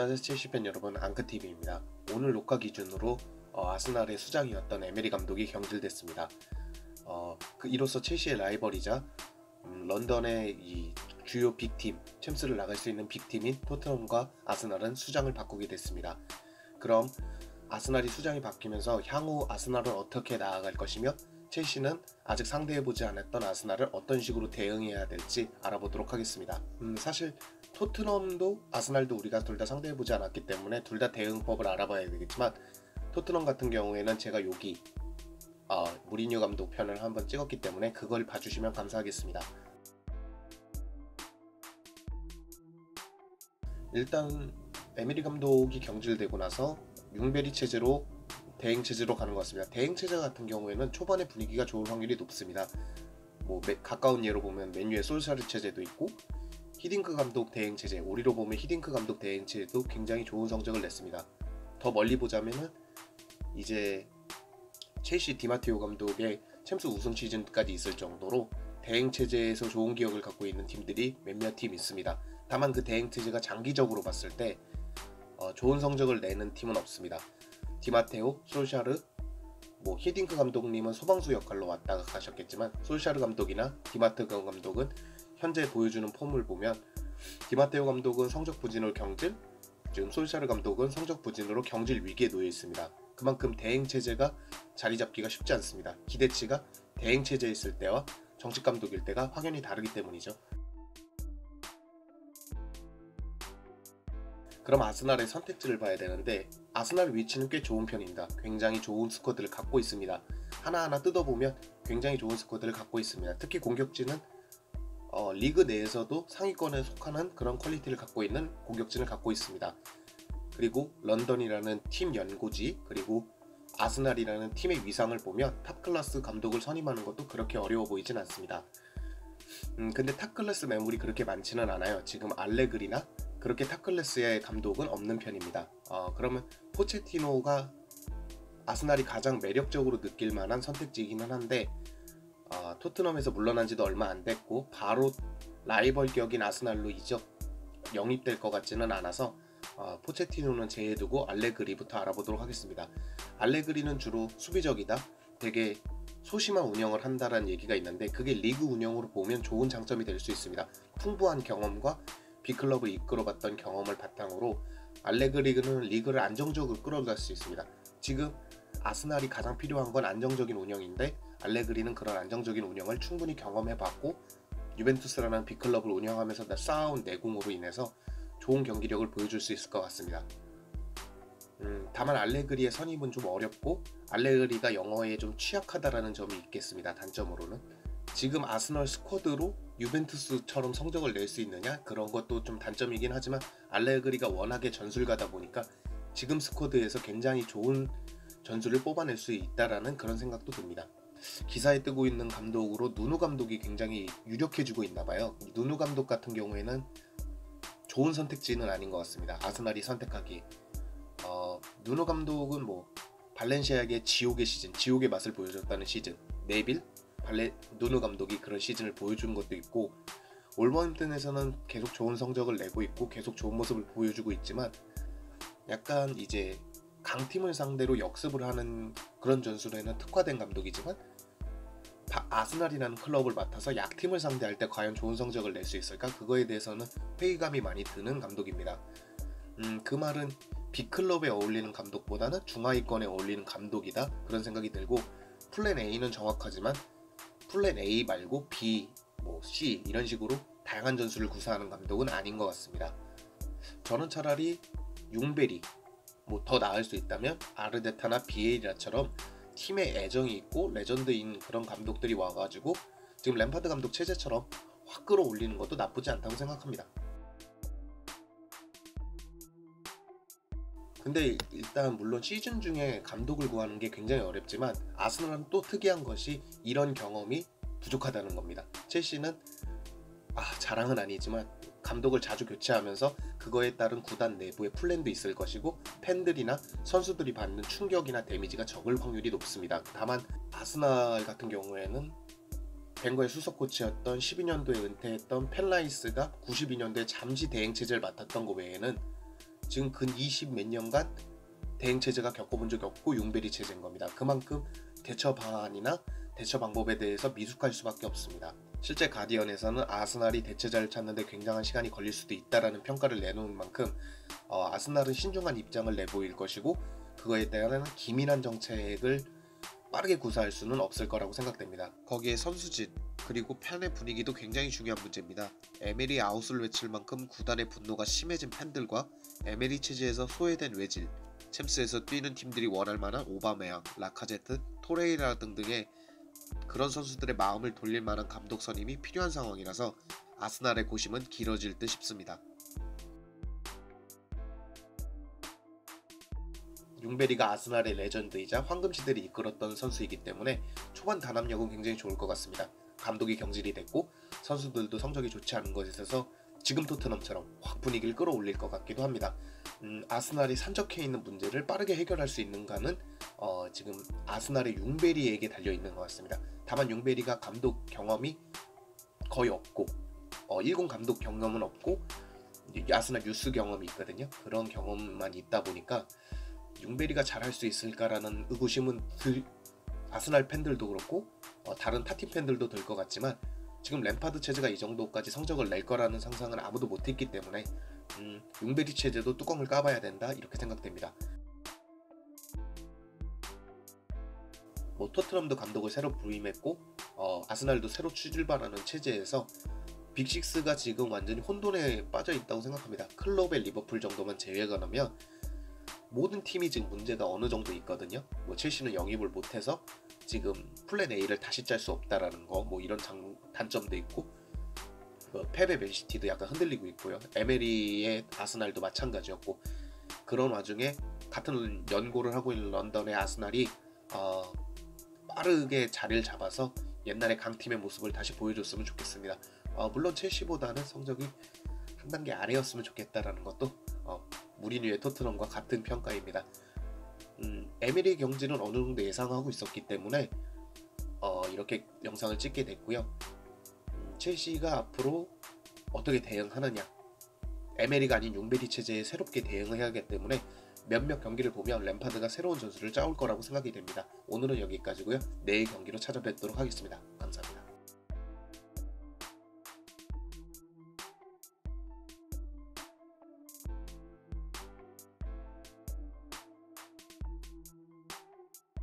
안녕하세요 첼시팬 여러분 앙크TV입니다. 오늘 녹화 기준으로 어, 아스날의 수장이었던 에메리 감독이 경질됐습니다. 어, 그 이로써 첼시의 라이벌이자 음, 런던의 이 주요 빅팀, 챔스를 나갈 수 있는 빅팀인 토트넘과 아스날은 수장을 바꾸게 됐습니다. 그럼 아스날이 수장이 바뀌면서 향후 아스날은 어떻게 나아갈 것이며 첼시는 아직 상대해보지 않았던 아스날을 어떤 식으로 대응해야 될지 알아보도록 하겠습니다. 음, 사실 토트넘도 아스날도 우리가 둘 다 상대해보지 않았기 때문에 둘 다 대응법을 알아봐야 되겠지만 토트넘 같은 경우에는 제가 여기 어, 무리뉴 감독 편을 한번 찍었기 때문에 그걸 봐주시면 감사하겠습니다. 일단 에미리 감독이 경질되고 나서 융베리 체제로 대행 체제로 가는 것 같습니다. 대행 체제 같은 경우에는 초반에 분위기가 좋을 확률이 높습니다. 뭐 매, 가까운 예로 보면 맨유의 솔샤르 체제도 있고 히딩크 감독 대행 체제, 우리로 보면 히딩크 감독 대행 체제도 굉장히 좋은 성적을 냈습니다. 더 멀리 보자면은 이제 첼시 디마테오 감독의 챔스 우승 시즌까지 있을 정도로 대행 체제에서 좋은 기억을 갖고 있는 팀들이 몇몇 팀 있습니다. 다만 그 대행 체제가 장기적으로 봤을 때 어, 좋은 성적을 내는 팀은 없습니다. 디마테오, 솔샤르, 뭐 히딩크 감독님은 소방수 역할로 왔다가 가셨겠지만 솔샤르 감독이나 디마테오 감독은 현재 보여주는 폼을 보면 디마테오 감독은 성적 부진으로 경질, 지금 솔샤르 감독은 성적 부진으로 경질 위기에 놓여 있습니다. 그만큼 대행 체제가 자리 잡기가 쉽지 않습니다. 기대치가 대행 체제에 있을 때와 정식 감독일 때가 확연히 다르기 때문이죠. 그럼 아스날의 선택지를 봐야 되는데 아스날 위치는 꽤 좋은 편입니다. 굉장히 좋은 스쿼드를 갖고 있습니다. 하나하나 뜯어보면 굉장히 좋은 squad를 갖고 있습니다. 특히 공격진은 어, 리그 내에서도 상위권에 속하는 그런 quality를 갖고 있는 공격진을 갖고 있습니다. 그리고 런던이라는 팀 연고지 그리고 아스날이라는 팀의 위상을 보면 top class 감독을 선임하는 것도 그렇게 어려워 보이진 않습니다. 음, 근데 top class 매물이 그렇게 많지는 않아요. 지금 알레그리나 그렇게 top class의 감독은 없는 편입니다. 어, 그러면 포체티노가 아스날이 가장 매력적으로 느낄 만한 선택지이기는 한데 어, 토트넘에서 물러난 지도 얼마 안 됐고 바로 라이벌 격인 아스날로 이적 영입될 것 같지는 않아서 어, 포체티노는 제외두고 알레그리부터 알아보도록 하겠습니다. 알레그리는 주로 수비적이다. 되게 소심한 운영을 한다라는 얘기가 있는데 그게 리그 운영으로 보면 좋은 장점이 될 수 있습니다. 풍부한 경험과 B클럽을 이끌어봤던 경험을 바탕으로 알레그리는 리그를 안정적으로 끌어갈 수 있습니다. 지금 아스날이 가장 필요한 건 안정적인 운영인데 알레그리는 그런 안정적인 운영을 충분히 경험해봤고 유벤투스라는 B클럽을 운영하면서 쌓아온 내공으로 인해서 좋은 경기력을 보여줄 수 있을 것 같습니다. 음, 다만 알레그리의 선임은 좀 어렵고 알레그리가 영어에 좀 취약하다라는 점이 있겠습니다. 단점으로는 지금 아스널 스쿼드로 유벤투스처럼 성적을 낼 수 있느냐 그런 것도 좀 단점이긴 하지만 알레그리가 워낙에 전술가다 보니까 지금 스쿼드에서 굉장히 좋은 전술을 뽑아낼 수 있다라는 그런 생각도 듭니다. 기사에 뜨고 있는 감독으로 누누 감독이 굉장히 유력해지고 있나 봐요. 누누 감독 같은 경우에는 좋은 선택지는 아닌 것 같습니다. 아스날이 선택하기. 어, 누누 감독은 뭐 발렌시아의 지옥의 시즌, 지옥의 맛을 보여줬다는 시즌, 네빌, 발레 누누 감독이 그런 시즌을 보여준 것도 있고 올버햄튼에서는 계속 좋은 성적을 내고 있고 계속 좋은 모습을 보여주고 있지만 약간 이제 강팀을 상대로 역습을 하는 그런 전술에는 특화된 감독이지만 아스날이라는 클럽을 맡아서 약팀을 상대할 때 과연 좋은 성적을 낼 수 있을까? 그거에 대해서는 회의감이 많이 드는 감독입니다. 음, 그 말은 빅클럽에 어울리는 감독보다는 중하위권에 어울리는 감독이다 그런 생각이 들고 플랜 A는 정확하지만 플랜 A 말고 B, 뭐 C 이런 식으로 다양한 전술을 구사하는 감독은 아닌 것 같습니다. 저는 차라리 융베리 뭐 더 나을 수 있다면 아르테타나 비에이라처럼 팀에 애정이 있고 레전드인 그런 감독들이 와가지고 지금 램파드 감독 체제처럼 확 끌어올리는 것도 나쁘지 않다고 생각합니다. 근데 일단 물론 시즌 중에 감독을 구하는 게 굉장히 어렵지만 아스날은 또 특이한 것이 이런 경험이 부족하다는 겁니다. 첼시는 아 자랑은 아니지만 감독을 자주 교체하면서 그거에 따른 구단 내부의 플랜도 있을 것이고 팬들이나 선수들이 받는 충격이나 데미지가 적을 확률이 높습니다. 다만 아스날 같은 경우에는 벵거의 수석 코치였던 12년도에 은퇴했던 팻 라이스가 92년도에 잠시 대행 체제를 맡았던 것 외에는 지금 근 20 몇 년간 대행 체제가 겪어본 적이 없고 융베리 체제인 겁니다. 그만큼 대처 방안이나 대처 방법에 대해서 미숙할 수밖에 없습니다. 실제 가디언에서는 아스날이 대체자를 찾는데 굉장한 시간이 걸릴 수도 있다라는 평가를 내놓은 만큼 어, 아스날은 신중한 입장을 내보일 것이고 그거에 대한 기민한 정책을 빠르게 구사할 수는 없을 거라고 생각됩니다. 거기에 선수진 그리고 팬의 분위기도 굉장히 중요한 문제입니다. 에메리 아웃을 외칠 만큼 구단의 분노가 심해진 팬들과 에메리 체제에서 소외된 외질, 챔스에서 뛰는 팀들이 원할 만한 오바메양, 라카제트, 토레이라 등등의 그런 선수들의 마음을 돌릴 만한 감독 선임이 필요한 상황이라서 아스날의 고심은 길어질 듯 싶습니다. 융베리가 아스날의 레전드이자 황금시대를 이끌었던 선수이기 때문에 초반 단합력은 굉장히 좋을 것 같습니다. 감독이 경질이 됐고 선수들도 성적이 좋지 않은 것에 있어서 지금 토트넘처럼 확 분위기를 끌어올릴 것 같기도 합니다. 음, 아스날이 산적해 있는 문제를 빠르게 해결할 수 있는가는 어, 지금 아스날의 융베리에게 달려 있는 것 같습니다. 다만 융베리가 감독 경험이 거의 없고 어, 10 감독 경험은 없고 아스날 뉴스 경험이 있거든요. 그런 경험만 있다 보니까 융베리가 잘할 수 있을까라는 의구심은 들, 아스날 팬들도 그렇고 어, 다른 타팀 팬들도 들 것 같지만 지금 램파드 체제가 이 정도까지 성적을 낼 거라는 상상은 아무도 못했기 때문에 음, 융베리 체제도 뚜껑을 까봐야 된다 이렇게 생각됩니다. 뭐 토트넘도 감독을 새로 부임했고 어, 아스날도 새로 출발하는 체제에서 Big Six가 지금 완전히 혼돈에 빠져 있다고 생각합니다. 클롭의 리버풀 정도만 제외하면 모든 팀이 지금 문제가 어느 정도 있거든요. 뭐 첼시는 영입을 못해서 지금 플랜 A를 다시 짤 수 없다라는 거, 뭐 이런 장, 단점도 있고, 뭐 펩의 맨시티도 약간 흔들리고 있고요. 에메리의 아스날도 마찬가지였고, 그런 와중에 같은 연고를 하고 있는 런던의 아스날이 어, 빠르게 자리를 잡아서 옛날의 강팀의 모습을 다시 보여줬으면 좋겠습니다. 어, 물론 첼시보다는 성적이 한 단계 아래였으면 좋겠다라는 것도 어, 무리뉴의 토트넘과 같은 평가입니다. 음, 에미리 경지는 어느 정도 예상하고 있었기 때문에 어, 이렇게 영상을 찍게 됐고요. 음, 첼시가 앞으로 어떻게 대응하느냐 에메리가 아닌 용베리 체제에 새롭게 대응을 해야 하기 때문에 몇몇 경기를 보면 램파드가 새로운 전술을 짜올 거라고 생각이 됩니다. 오늘은 여기까지고요. 내일 경기로 찾아뵙도록 하겠습니다. 감사합니다.